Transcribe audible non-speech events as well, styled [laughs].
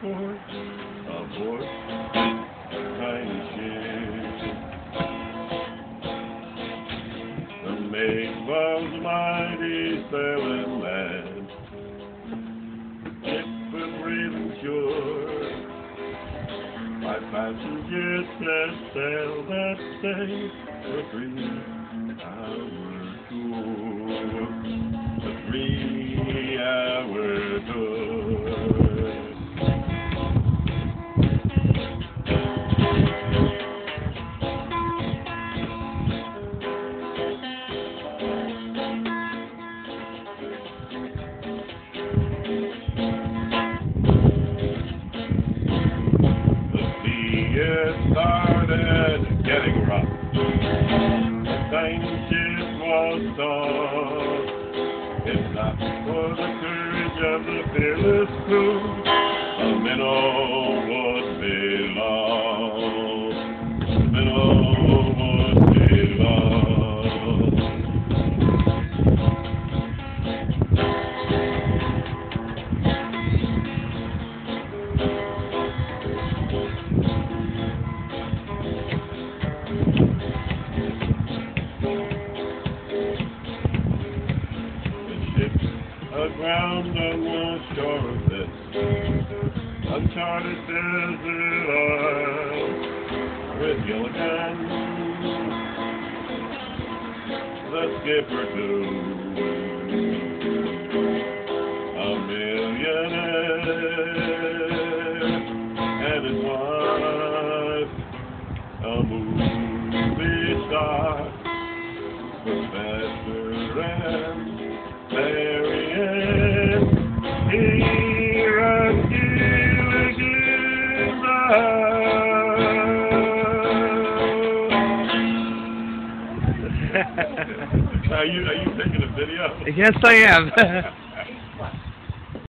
port, aboard tiny ship. The maid was mighty sailing mad, ship was brave sure. My passengers set sail that day for three hour tour. A three hour tour. Started getting rough. The tiny ship was tossed. If not for the courage of the fearless crew, the minnow would aground on the shore of this uncharted desert isle with Gilligan, the skipper too, a millionaire and his wife, a movie star. Professor and [laughs] Are you are you taking a video? yes, I am. [laughs]